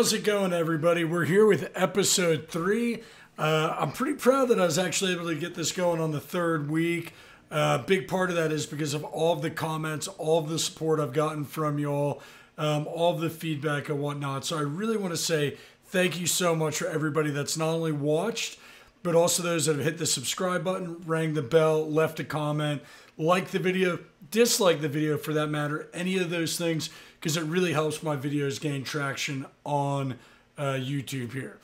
How's it going, everybody? We're here with episode three. Uh, I'm pretty proud that I was actually able to get this going on the third week. A uh, big part of that is because of all of the comments, all of the support I've gotten from y'all, um, all of the feedback and whatnot. So I really want to say thank you so much for everybody that's not only watched, but also those that have hit the subscribe button, rang the bell, left a comment, liked the video, dislike the video for that matter, any of those things, because it really helps my videos gain traction on uh, YouTube here.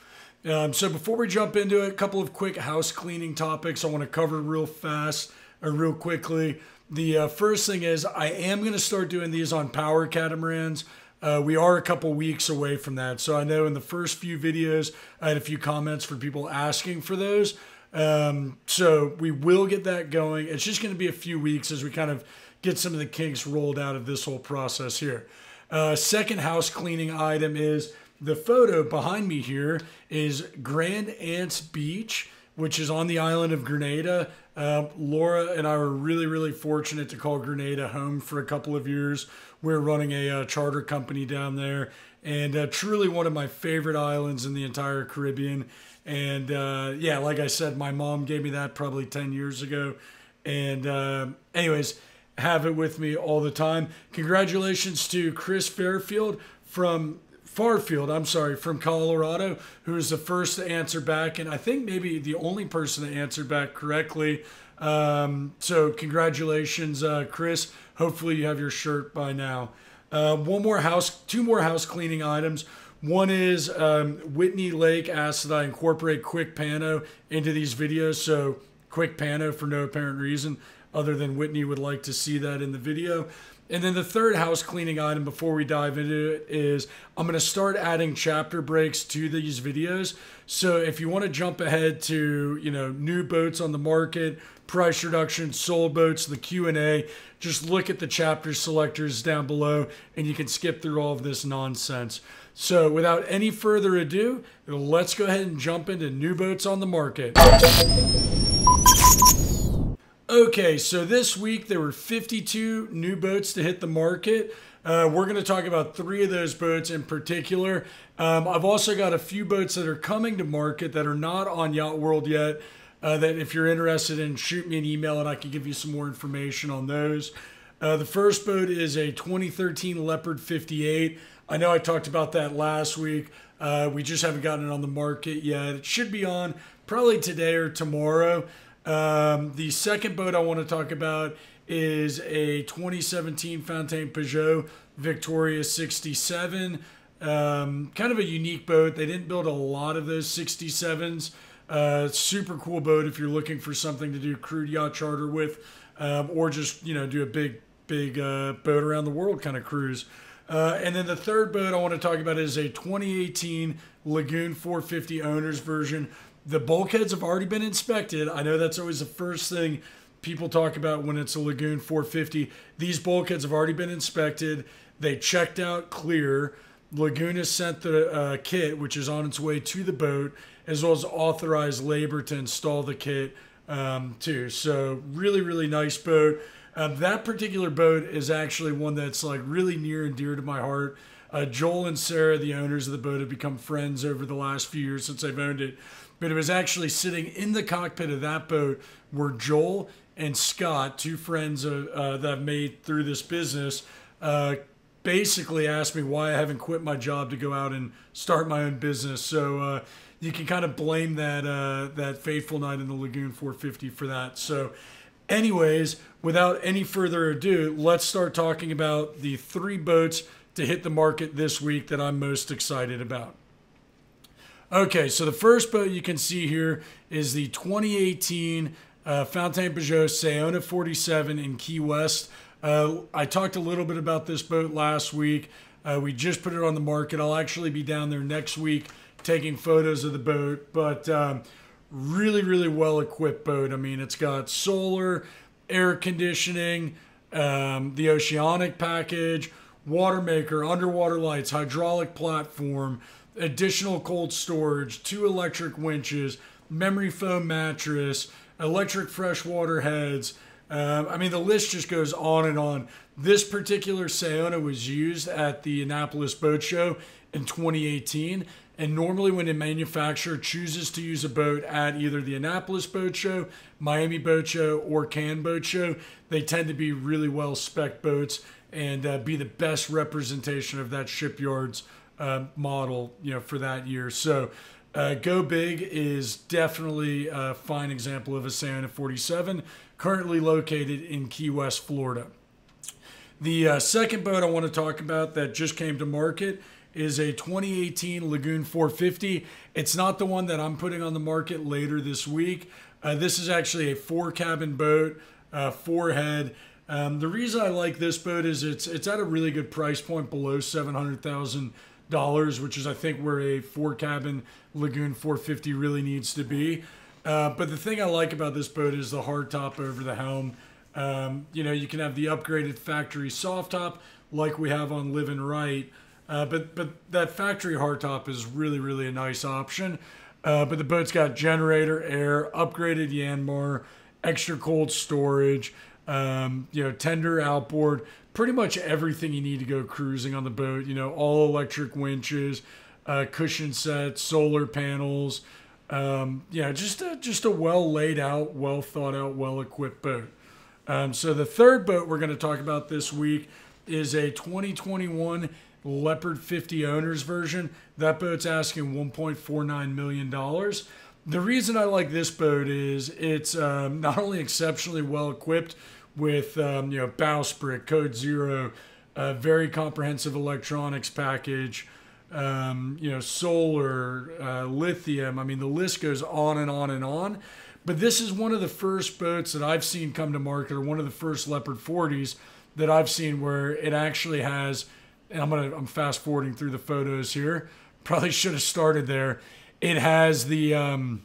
Um, so before we jump into it, a couple of quick house cleaning topics I want to cover real fast or real quickly. The uh, first thing is I am going to start doing these on power catamarans. Uh, we are a couple weeks away from that. So I know in the first few videos, I had a few comments for people asking for those. Um, so we will get that going. It's just going to be a few weeks as we kind of get some of the kinks rolled out of this whole process here. Uh, second house cleaning item is the photo behind me here is Grand Anse Beach, which is on the island of Grenada. Uh, Laura and I were really, really fortunate to call Grenada home for a couple of years. We're running a uh, charter company down there, and uh, truly one of my favorite islands in the entire Caribbean. And uh, yeah, like I said, my mom gave me that probably 10 years ago. And, uh, anyways, have it with me all the time. Congratulations to Chris Fairfield from Farfield, I'm sorry, from Colorado, who was the first to answer back, and I think maybe the only person to answer back correctly. Um, so, congratulations, uh, Chris. Hopefully, you have your shirt by now. Uh, one more house, two more house cleaning items. One is um, Whitney Lake asked that I incorporate quick pano into these videos. So, quick pano for no apparent reason other than Whitney would like to see that in the video. And then the third house cleaning item before we dive into it is I'm going to start adding chapter breaks to these videos. So if you want to jump ahead to, you know, new boats on the market, price reduction, sold boats, the Q&A, just look at the chapter selectors down below and you can skip through all of this nonsense. So without any further ado, let's go ahead and jump into new boats on the market. Okay, so this week there were 52 new boats to hit the market. Uh, we're going to talk about three of those boats in particular. Um, I've also got a few boats that are coming to market that are not on Yacht World yet. Uh, that if you're interested in, shoot me an email and I can give you some more information on those. Uh, the first boat is a 2013 Leopard 58. I know I talked about that last week. Uh, we just haven't gotten it on the market yet. It should be on probably today or tomorrow. Um, the second boat I want to talk about is a 2017 Fountaine Pajot Victoria 67. Um, kind of a unique boat. They didn't build a lot of those 67s. Uh, super cool boat if you're looking for something to do crewed yacht charter with, um, or just you know do a big big uh, boat around the world kind of cruise. Uh, and then the third boat I want to talk about is a 2018 Lagoon 450 owners version the bulkheads have already been inspected. I know that's always the first thing people talk about when it's a Lagoon 450. These bulkheads have already been inspected. They checked out clear. Lagoon has sent the uh, kit, which is on its way to the boat, as well as authorized labor to install the kit um, too. So really, really nice boat. Uh, that particular boat is actually one that's like really near and dear to my heart. Uh, Joel and Sarah, the owners of the boat, have become friends over the last few years since I've owned it but it was actually sitting in the cockpit of that boat where Joel and Scott, two friends uh, uh, that I've made through this business, uh, basically asked me why I haven't quit my job to go out and start my own business. So uh, you can kind of blame that uh, that fateful night in the Lagoon 450 for that. So, anyways, without any further ado, let's start talking about the three boats to hit the market this week that I'm most excited about. Okay, so the first boat you can see here is the 2018 uh, Fountaine Pajot Saona 47 in Key West. Uh, I talked a little bit about this boat last week. Uh, we just put it on the market. I'll actually be down there next week taking photos of the boat, but um, really, really well equipped boat. I mean, it's got solar, air conditioning, um, the oceanic package, water maker, underwater lights, hydraulic platform additional cold storage, two electric winches, memory foam mattress, electric freshwater heads. Um, I mean, the list just goes on and on. This particular Saona was used at the Annapolis Boat Show in 2018. And normally, when a manufacturer chooses to use a boat at either the Annapolis Boat Show, Miami Boat Show, or Cannes Boat Show, they tend to be really well spec boats and uh, be the best representation of that shipyard's uh, model, you know, for that year. So, uh, Go Big is definitely a fine example of a Saona 47, currently located in Key West, Florida. The uh, second boat I want to talk about that just came to market is a 2018 Lagoon 450. It's not the one that I'm putting on the market later this week. Uh, this is actually a four cabin boat, uh, four head. Um, the reason I like this boat is it's it's at a really good price point below seven hundred thousand dollars, which is I think where a four cabin Lagoon 450 really needs to be. Uh, but the thing I like about this boat is the hardtop over the helm. Um, you know, you can have the upgraded factory soft top like we have on Live and Right, uh, but but that factory hardtop is really really a nice option. Uh, but the boat's got generator, air, upgraded Yanmar, extra cold storage, um, you know, tender outboard, pretty much everything you need to go cruising on the boat. You know, all electric winches, uh, cushion sets, solar panels. Um, yeah, just a, just a well laid out, well thought out, well equipped boat. Um, so the third boat we're going to talk about this week is a 2021 Leopard 50 owners version. That boat's asking 1.49 million dollars. The reason I like this boat is it's um, not only exceptionally well equipped with um, you know bowsprit, code zero, a very comprehensive electronics package, um, you know solar, uh, lithium. I mean the list goes on and on and on. But this is one of the first boats that I've seen come to market, or one of the first Leopard 40s that I've seen where it actually has. And I'm gonna I'm fast forwarding through the photos here. Probably should have started there. It has the um,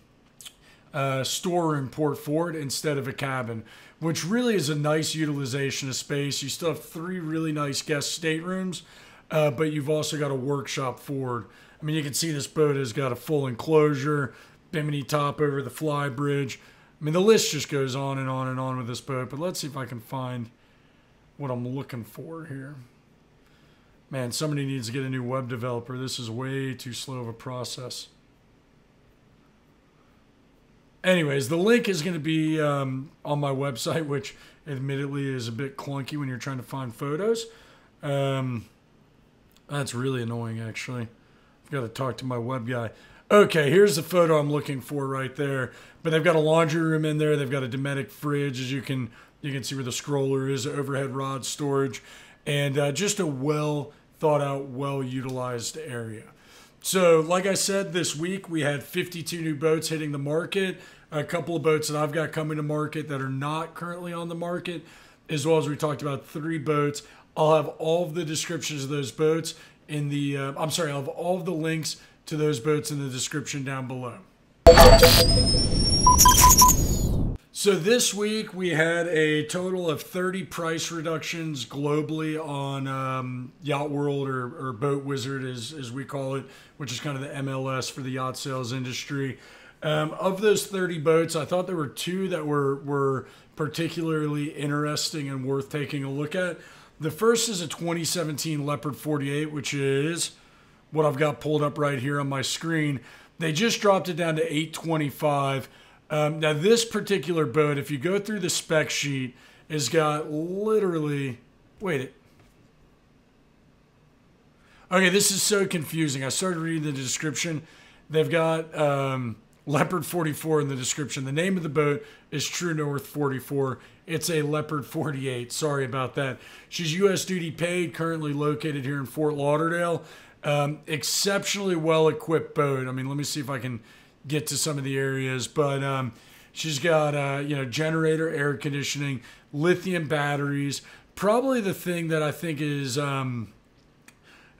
uh, storeroom port forward instead of a cabin, which really is a nice utilization of space. You still have three really nice guest staterooms, uh, but you've also got a workshop forward. I mean, you can see this boat has got a full enclosure, bimini top over the fly bridge. I mean, the list just goes on and on and on with this boat, but let's see if I can find what I'm looking for here. Man, somebody needs to get a new web developer. This is way too slow of a process anyways, the link is going to be um, on my website, which admittedly is a bit clunky when you're trying to find photos. Um, that's really annoying, actually. I've got to talk to my web guy. Okay, here's the photo I'm looking for right there. But they've got a laundry room in there. They've got a Dometic fridge, as you can you can see where the scroller is, overhead rod storage, and uh, just a well thought out, well utilized area. So, like I said, this week we had 52 new boats hitting the market. A couple of boats that I've got coming to market that are not currently on the market, as well as we talked about three boats. I'll have all of the descriptions of those boats in the. Uh, I'm sorry, I'll have all of the links to those boats in the description down below. So this week we had a total of 30 price reductions globally on um, Yacht World or, or, Boat Wizard, as, as we call it, which is kind of the MLS for the yacht sales industry. Um, of those 30 boats, I thought there were two that were, were particularly interesting and worth taking a look at. The first is a 2017 Leopard 48, which is what I've got pulled up right here on my screen. They just dropped it down to 825 um, now, this particular boat, if you go through the spec sheet, has got literally. Wait it. Okay, this is so confusing. I started reading the description. They've got um, Leopard 44 in the description. The name of the boat is True North 44. It's a Leopard 48. Sorry about that. She's U.S. duty paid, currently located here in Fort Lauderdale. Um, exceptionally well equipped boat. I mean, let me see if I can get to some of the areas, but um, she's got uh, you know generator, air conditioning, lithium batteries. Probably the thing that I think is um,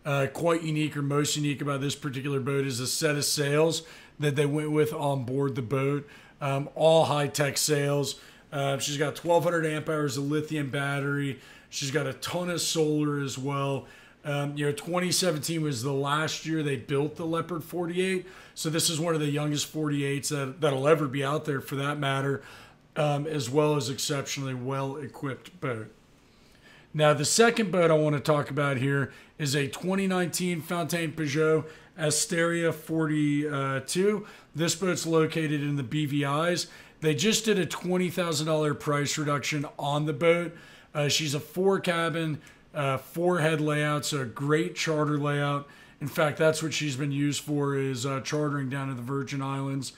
uh, quite unique or most unique about this particular boat is a set of sails that they went with on board the boat. Um, all high tech sails. Uh, she's got 1200 amp hours of lithium battery. She's got a ton of solar as well. Um, you know, 2017 was the last year they built the Leopard 48. So this is one of the youngest 48s that, that'll ever be out there for that matter, um, as well as exceptionally well equipped boat. Now, the second boat I want to talk about here is a 2019 Fountaine Pajot Asteria 42. This boat's located in the BVI's. They just did a $20,000 price reduction on the boat. Uh, she's a four cabin, uh, four head layout, so a great charter layout. In fact, that's what she's been used for is uh, chartering down to the Virgin Islands.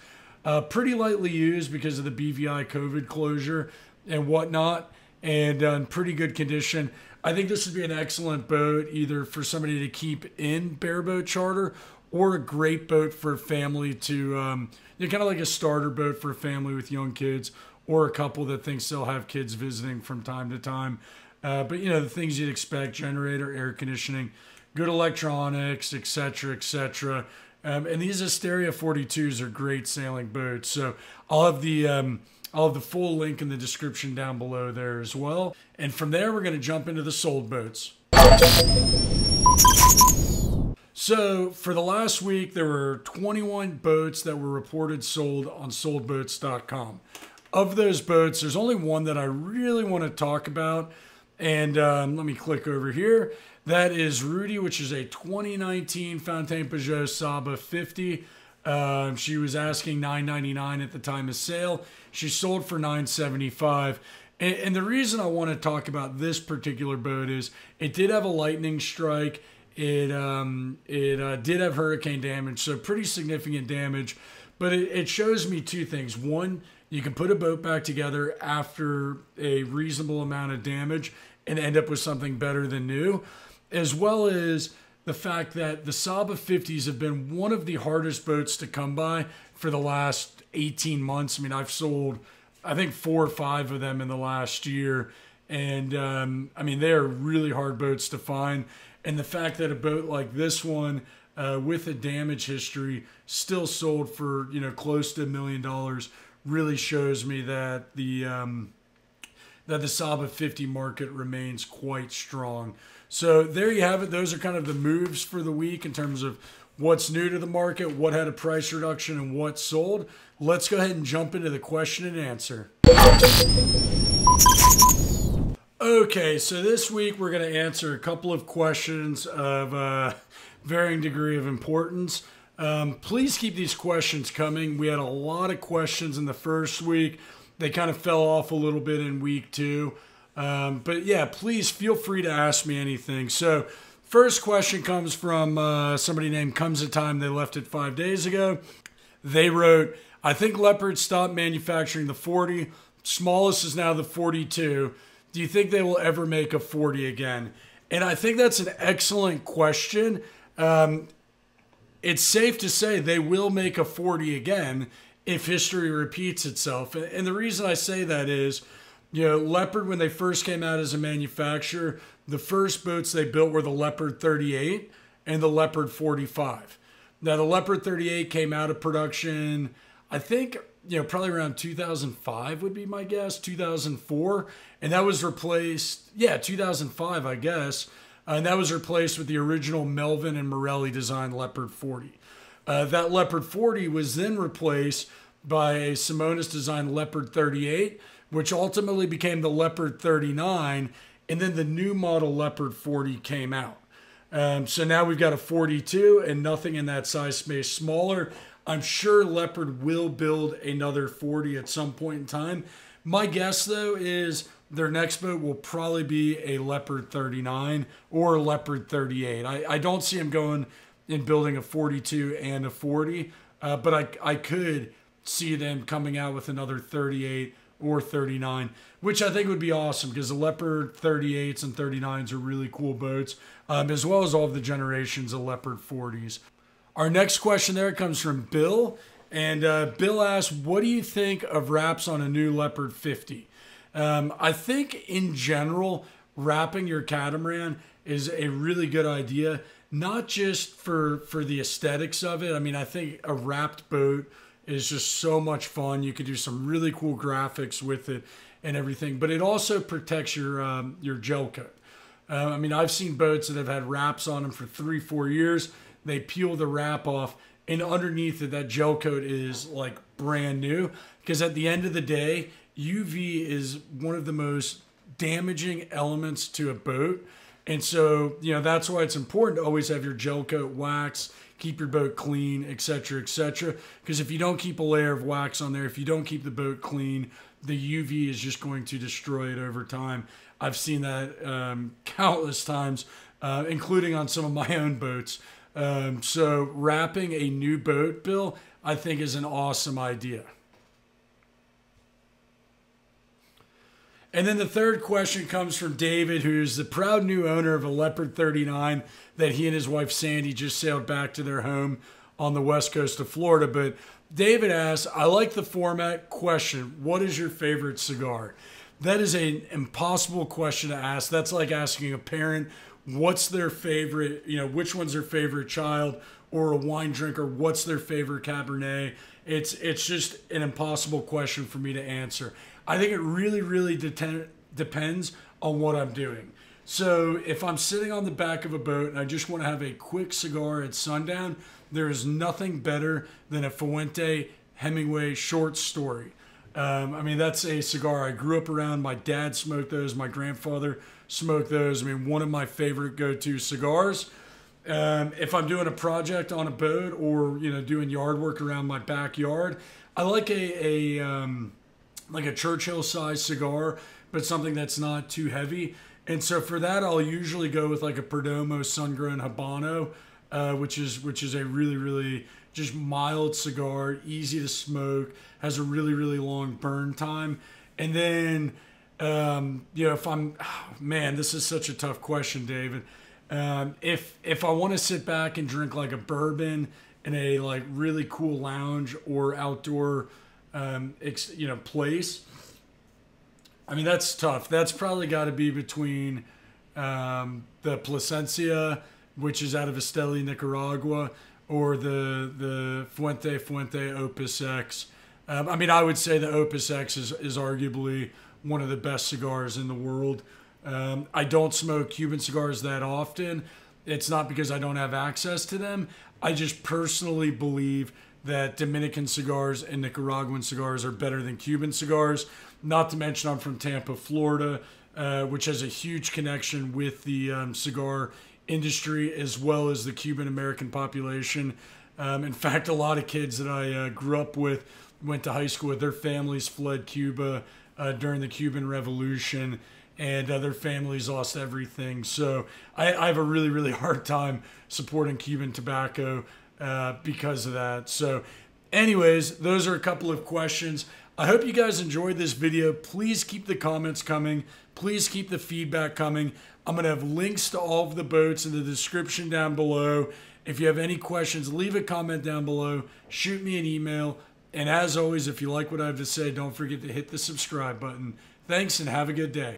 Uh, pretty lightly used because of the BVI COVID closure and whatnot, and uh, in pretty good condition. I think this would be an excellent boat either for somebody to keep in bareboat charter or a great boat for a family to, um, you know, kind of like a starter boat for a family with young kids or a couple that thinks they'll have kids visiting from time to time. Uh, but you know the things you'd expect: generator, air conditioning, good electronics, etc., etc. Um, and these Asteria 42s are great sailing boats. So I'll have the um, I'll have the full link in the description down below there as well. And from there, we're going to jump into the sold boats. So for the last week, there were 21 boats that were reported sold on soldboats.com of those boats, there's only one that I really want to talk about. And um, let me click over here. That is Rudy, which is a 2019 Fountaine Pajot Saba 50. Um, she was asking 9.99 at the time of sale. She sold for 9.75. And, and the reason I want to talk about this particular boat is it did have a lightning strike. It um, it uh, did have hurricane damage, so pretty significant damage. But it, it shows me two things. One, you can put a boat back together after a reasonable amount of damage and end up with something better than new, as well as the fact that the Saba 50s have been one of the hardest boats to come by for the last 18 months. I mean, I've sold, I think, four or five of them in the last year. And um, I mean, they are really hard boats to find. And the fact that a boat like this one, uh, with a damage history, still sold for you know close to a million dollars really shows me that the um, that the Saba 50 market remains quite strong. So there you have it. Those are kind of the moves for the week in terms of what's new to the market, what had a price reduction, and what sold. Let's go ahead and jump into the question and answer. Okay, so this week we're going to answer a couple of questions of uh, varying degree of importance. Um, please keep these questions coming. We had a lot of questions in the first week. They kind of fell off a little bit in week two. Um, but yeah, please feel free to ask me anything. So, first question comes from uh, somebody named Comes a Time. They left it five days ago. They wrote, I think Leopard stopped manufacturing the 40. Smallest is now the 42. Do you think they will ever make a 40 again? And I think that's an excellent question. Um, it's safe to say they will make a 40 again if history repeats itself. And the reason I say that is, you know, Leopard, when they first came out as a manufacturer, the first boats they built were the Leopard 38 and the Leopard 45. Now, the Leopard 38 came out of production, I think, you know, probably around 2005 would be my guess, 2004. And that was replaced, yeah, 2005, I guess. Uh, and that was replaced with the original Melvin and Morrelli designed Leopard 40. Uh, that Leopard 40 was then replaced by a Simonis designed Leopard 38, which ultimately became the Leopard 39, and then the new model Leopard 40 came out. Um, so now we've got a 42 and nothing in that size space smaller. I'm sure Leopard will build another 40 at some point in time. My guess, though, is their next boat will probably be a Leopard 39 or a Leopard 38. I, I don't see them going in building a 42 and a 40, uh, but I, I could see them coming out with another 38 or 39, which I think would be awesome because the Leopard 38s and 39s are really cool boats, um, as well as all of the generations of Leopard 40s. Our next question there comes from Bill. And uh, Bill asks, What do you think of wraps on a new Leopard 50? Um, I think in general, wrapping your catamaran is a really good idea, not just for for the aesthetics of it. I mean, I think a wrapped boat is just so much fun. You could do some really cool graphics with it and everything, but it also protects your um, your gel coat. Uh, I mean, I've seen boats that have had wraps on them for three, four years. They peel the wrap off, and underneath it, that gel coat is like brand new. Because at the end of the day, UV is one of the most damaging elements to a boat. And so, you know, that's why it's important to always have your gel coat wax, keep your boat clean, etc., etc. Because if you don't keep a layer of wax on there, if you don't keep the boat clean, the UV is just going to destroy it over time. I've seen that um, countless times, uh, including on some of my own boats. Um, so, wrapping a new boat, Bill, I think is an awesome idea. And then the third question comes from David, who's the proud new owner of a Leopard 39 that he and his wife Sandy just sailed back to their home on the west coast of Florida. But David asks, I like the format question. What is your favorite cigar? That is an impossible question to ask. That's like asking a parent what's their favorite, you know, which one's their favorite child or a wine drinker, what's their favorite Cabernet. It's it's just an impossible question for me to answer. I think it really, really de- depends on what I'm doing. So if I'm sitting on the back of a boat and I just want to have a quick cigar at sundown, there is nothing better than a Fuente Hemingway short story. Um, I mean, that's a cigar I grew up around. My dad smoked those. My grandfather smoked those. I mean, one of my favorite go-to cigars. Um, if I'm doing a project on a boat or you know doing yard work around my backyard, I like a, a um, like a Churchill size cigar, but something that's not too heavy. And so for that, I'll usually go with like a Perdomo Sun-Grown Habano, uh, which is which is a really really just mild cigar, easy to smoke, has a really really long burn time. And then, um, you know, if I'm, oh, man, this is such a tough question, David. Um, if if I want to sit back and drink like a bourbon in a like really cool lounge or outdoor um, you know, place. I mean, that's tough. That's probably got to be between um, the Plasencia, which is out of Esteli, Nicaragua, or the the Fuente Fuente Opus X. Um, I mean, I would say the Opus X is, is arguably one of the best cigars in the world. Um, I don't smoke Cuban cigars that often. It's not because I don't have access to them. I just personally believe that Dominican cigars and Nicaraguan cigars are better than Cuban cigars. Not to mention, I'm from Tampa, Florida, uh, which has a huge connection with the um, cigar industry as well as the Cuban American population. Um, in fact, a lot of kids that I uh, grew up with went to high school with their families fled Cuba uh, during the Cuban Revolution, and uh, their families lost everything. So I, I have a really, really hard time supporting Cuban tobacco. Uh, because of that. So, anyways, those are a couple of questions. I hope you guys enjoyed this video. Please keep the comments coming. Please keep the feedback coming. I'm going to have links to all of the boats in the description down below. If you have any questions, leave a comment down below. Shoot me an email. And as always, if you like what I have to say, don't forget to hit the subscribe button. Thanks and have a good day.